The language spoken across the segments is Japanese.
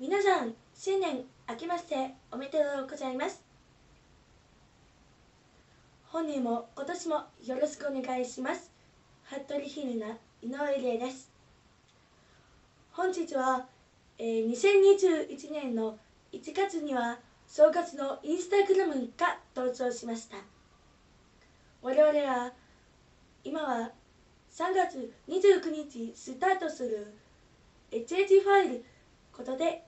皆さん新年明けましておめでとうございます。本年も今年もよろしくお願いします。服部ひるな井上玲です。本日は、えー、2021年の1月には正月のインスタグラムが登場しました。我々は今は3月29日スタートする HH ファイルことで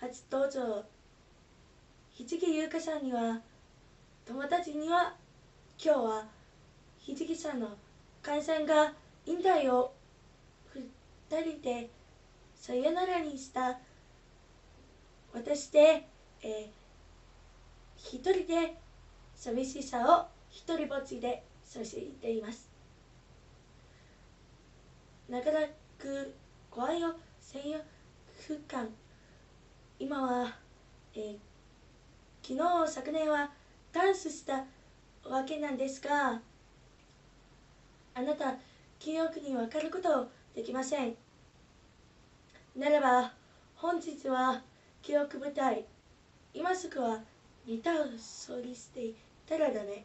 初登場ひじき優香さんには友達には今日はひじきさんの感染が引退を2人でさよならにした。私で、えー、一人で寂しさを一人ぼっちで過ごしています。なかなく怖いよ専用空間今は、えー、昨日昨年はダンスしたわけなんですがあなた記憶に分かることできません。ならば本日は記憶舞台今すぐはギターをソリしていたらだね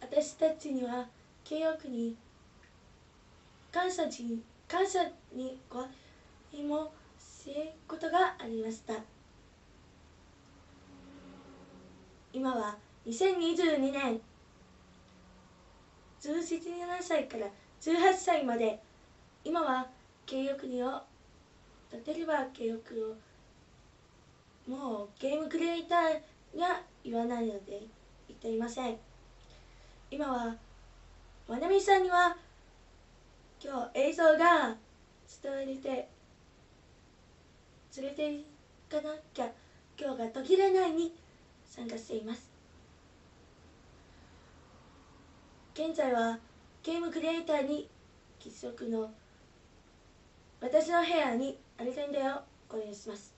私たちには記憶に感謝に感謝にご愛もすることがありました。今は2022年。17歳から18歳まで。今は記憶にを立てれば記憶をもうゲームクリエイターには言わないので言っていません。今はまなみさんには今日映像が伝われて連れて行かなきゃ今日が途切れないに参加しています。現在はゲームクリエイターに喫食の私の部屋にありたいんだよ。お願いします。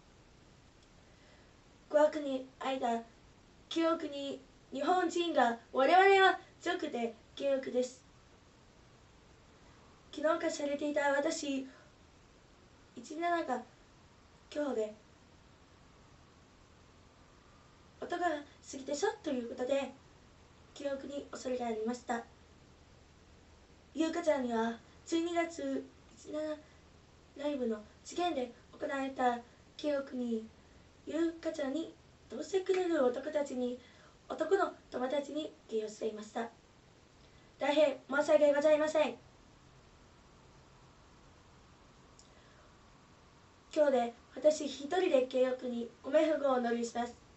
怖くに間記憶に日本人が我々は族で記憶です。昨日化されていた私17が今日で。音が過ぎてしょということで記憶に恐れがありました。ゆうかちゃんには12月17ライブの事件で行われた記憶にゆうかちゃんにどうしてくれる男たちに男の友達に起用していました。大変申し訳ございません。今日で私一人で契約にご冥福をお祈りします。